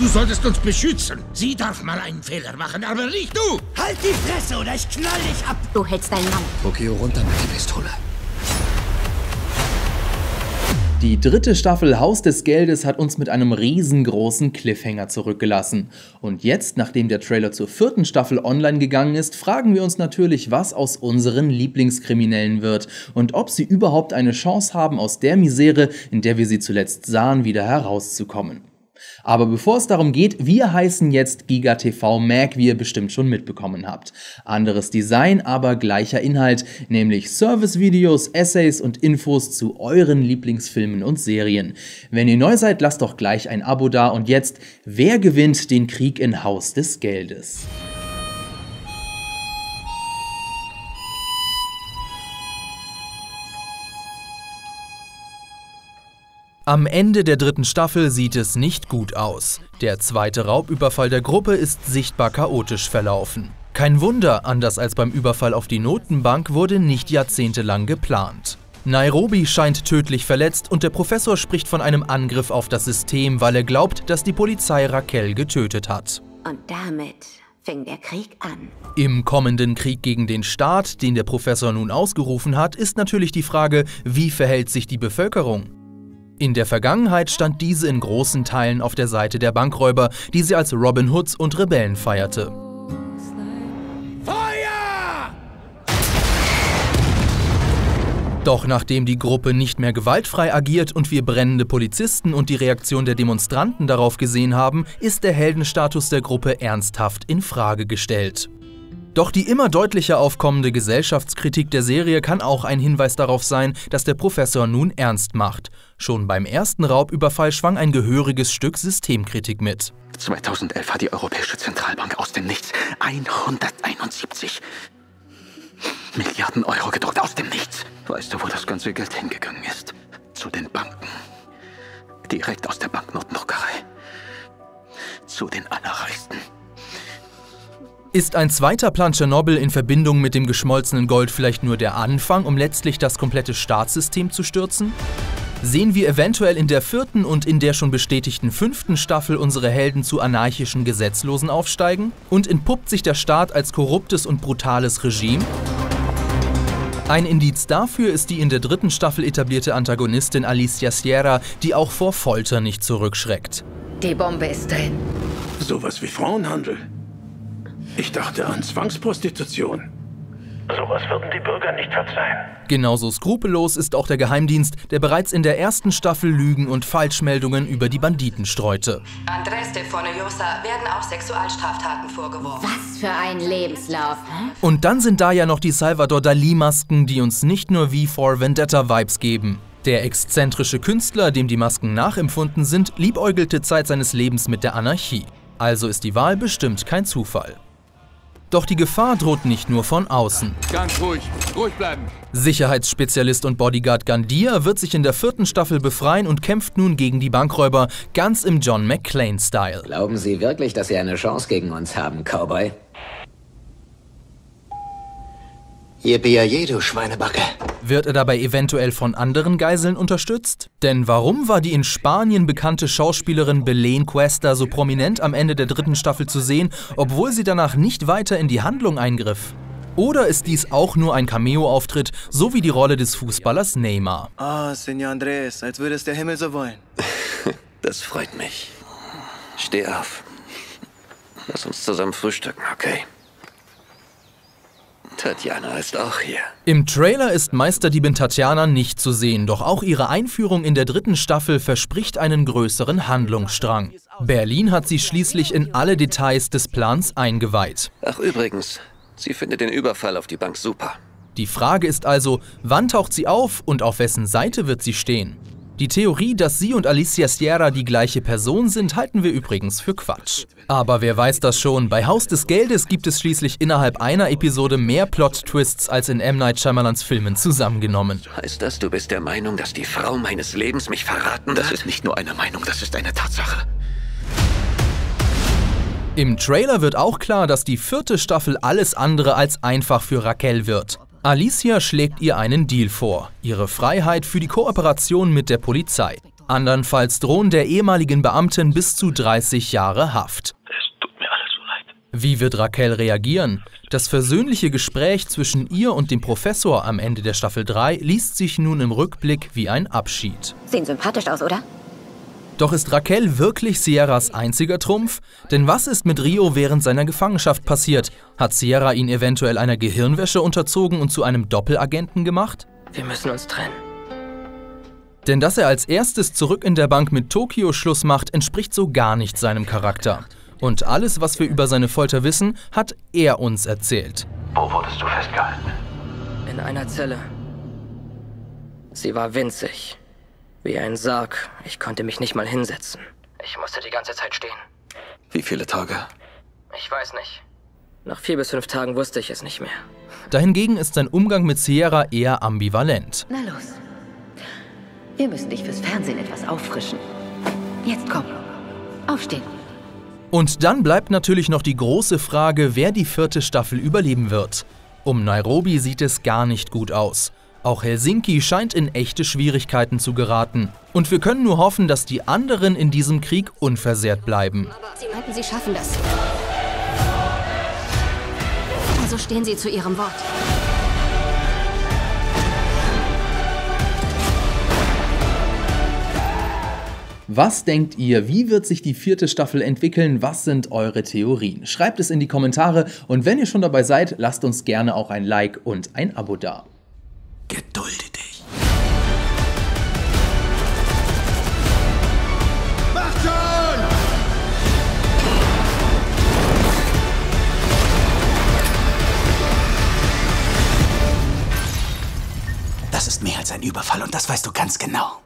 Du solltest uns beschützen. Sie darf mal einen Fehler machen, aber nicht du. Halt die Fresse oder ich knall dich ab. Du hältst deinen Mann. Okay, runter mit der Pistole. Die dritte Staffel Haus des Geldes hat uns mit einem riesengroßen Cliffhanger zurückgelassen. Und jetzt, nachdem der Trailer zur vierten Staffel online gegangen ist, fragen wir uns natürlich, was aus unseren Lieblingskriminellen wird und ob sie überhaupt eine Chance haben, aus der Misere, in der wir sie zuletzt sahen, wieder herauszukommen. Aber bevor es darum geht, wir heißen jetzt GigaTV Mac, wie ihr bestimmt schon mitbekommen habt. Anderes Design, aber gleicher Inhalt, nämlich Servicevideos, Essays und Infos zu euren Lieblingsfilmen und Serien. Wenn ihr neu seid, lasst doch gleich ein Abo da und jetzt, wer gewinnt den Krieg in Haus des Geldes? Am Ende der dritten Staffel sieht es nicht gut aus. Der zweite Raubüberfall der Gruppe ist sichtbar chaotisch verlaufen. Kein Wunder, anders als beim Überfall auf die Notenbank wurde nicht jahrzehntelang geplant. Nairobi scheint tödlich verletzt und der Professor spricht von einem Angriff auf das System, weil er glaubt, dass die Polizei Raquel getötet hat. Und damit fing der Krieg an. Im kommenden Krieg gegen den Staat, den der Professor nun ausgerufen hat, ist natürlich die Frage, wie verhält sich die Bevölkerung? In der Vergangenheit stand diese in großen Teilen auf der Seite der Bankräuber, die sie als Robin Hoods und Rebellen feierte. Doch nachdem die Gruppe nicht mehr gewaltfrei agiert und wir brennende Polizisten und die Reaktion der Demonstranten darauf gesehen haben, ist der Heldenstatus der Gruppe ernsthaft in Frage gestellt. Doch die immer deutlicher aufkommende Gesellschaftskritik der Serie kann auch ein Hinweis darauf sein, dass der Professor nun ernst macht. Schon beim ersten Raubüberfall schwang ein gehöriges Stück Systemkritik mit. 2011 hat die Europäische Zentralbank aus dem Nichts 171 Milliarden Euro gedruckt. Aus dem Nichts. Weißt du, wo das ganze Geld hingegangen ist? Zu den Banken. Direkt aus der Banknotendruckerei. Zu den Allerreichsten. Ist ein zweiter Plan Tschernobyl in Verbindung mit dem geschmolzenen Gold vielleicht nur der Anfang, um letztlich das komplette Staatssystem zu stürzen? Sehen wir eventuell in der vierten und in der schon bestätigten fünften Staffel unsere Helden zu anarchischen Gesetzlosen aufsteigen? Und entpuppt sich der Staat als korruptes und brutales Regime? Ein Indiz dafür ist die in der dritten Staffel etablierte Antagonistin Alicia Sierra, die auch vor Folter nicht zurückschreckt. Die Bombe ist drin. Sowas wie Frauenhandel. Ich dachte an Zwangsprostitution. Sowas würden die Bürger nicht verzeihen. Genauso skrupellos ist auch der Geheimdienst, der bereits in der ersten Staffel Lügen und Falschmeldungen über die Banditen streute. Andres de Fonollosa werden auch Sexualstraftaten vorgeworfen. Was für ein Lebenslauf. Hm? Und dann sind da ja noch die Salvador Dali-Masken, die uns nicht nur wie for Vendetta-Vibes geben. Der exzentrische Künstler, dem die Masken nachempfunden sind, liebäugelte Zeit seines Lebens mit der Anarchie. Also ist die Wahl bestimmt kein Zufall. Doch die Gefahr droht nicht nur von außen. Ganz ruhig, ruhig bleiben. Sicherheitsspezialist und Bodyguard Gandia wird sich in der vierten Staffel befreien und kämpft nun gegen die Bankräuber, ganz im John McClane-Style. Glauben Sie wirklich, dass Sie eine Chance gegen uns haben, Cowboy? Yippie du Schweinebacke. Wird er dabei eventuell von anderen Geiseln unterstützt? Denn warum war die in Spanien bekannte Schauspielerin Belen Cuesta so prominent am Ende der dritten Staffel zu sehen, obwohl sie danach nicht weiter in die Handlung eingriff? Oder ist dies auch nur ein Cameo-Auftritt, so wie die Rolle des Fußballers Neymar? Ah, oh, Senor Andres, als würde es der Himmel so wollen. Das freut mich. Steh auf. Lass uns zusammen frühstücken, okay? Tatjana ist auch hier. Im Trailer ist Meisterdiebin Tatjana nicht zu sehen, doch auch ihre Einführung in der dritten Staffel verspricht einen größeren Handlungsstrang. Berlin hat sie schließlich in alle Details des Plans eingeweiht. Ach übrigens, sie findet den Überfall auf die Bank super. Die Frage ist also, wann taucht sie auf und auf wessen Seite wird sie stehen? Die Theorie, dass sie und Alicia Sierra die gleiche Person sind, halten wir übrigens für Quatsch. Aber wer weiß das schon, bei Haus des Geldes gibt es schließlich innerhalb einer Episode mehr Plot-Twists als in M. Night Shyamalans Filmen zusammengenommen. Heißt das, du bist der Meinung, dass die Frau meines Lebens mich verraten Das ist nicht nur eine Meinung, das ist eine Tatsache. Im Trailer wird auch klar, dass die vierte Staffel alles andere als einfach für Raquel wird. Alicia schlägt ihr einen Deal vor, ihre Freiheit für die Kooperation mit der Polizei. Andernfalls drohen der ehemaligen Beamtin bis zu 30 Jahre Haft. Es tut mir alles so leid. Wie wird Raquel reagieren? Das versöhnliche Gespräch zwischen ihr und dem Professor am Ende der Staffel 3 liest sich nun im Rückblick wie ein Abschied. Sehen sympathisch aus, oder? Doch ist Raquel wirklich Sierras einziger Trumpf? Denn was ist mit Rio während seiner Gefangenschaft passiert? Hat Sierra ihn eventuell einer Gehirnwäsche unterzogen und zu einem Doppelagenten gemacht? Wir müssen uns trennen. Denn dass er als erstes zurück in der Bank mit Tokio Schluss macht, entspricht so gar nicht seinem Charakter. Und alles, was wir über seine Folter wissen, hat er uns erzählt. Wo wurdest du festgehalten? In einer Zelle. Sie war winzig. Wie ein Sarg. Ich konnte mich nicht mal hinsetzen. Ich musste die ganze Zeit stehen. Wie viele Tage? Ich weiß nicht. Nach vier bis fünf Tagen wusste ich es nicht mehr. Dahingegen ist sein Umgang mit Sierra eher ambivalent. Na los. Wir müssen dich fürs Fernsehen etwas auffrischen. Jetzt komm. Aufstehen. Und dann bleibt natürlich noch die große Frage, wer die vierte Staffel überleben wird. Um Nairobi sieht es gar nicht gut aus. Auch Helsinki scheint in echte Schwierigkeiten zu geraten. Und wir können nur hoffen, dass die anderen in diesem Krieg unversehrt bleiben. Sie meinten, Sie schaffen das. Also stehen Sie zu Ihrem Wort. Was denkt ihr? Wie wird sich die vierte Staffel entwickeln? Was sind eure Theorien? Schreibt es in die Kommentare und wenn ihr schon dabei seid, lasst uns gerne auch ein Like und ein Abo da. Gedulde dich. Mach schon! Das ist mehr als ein Überfall und das weißt du ganz genau.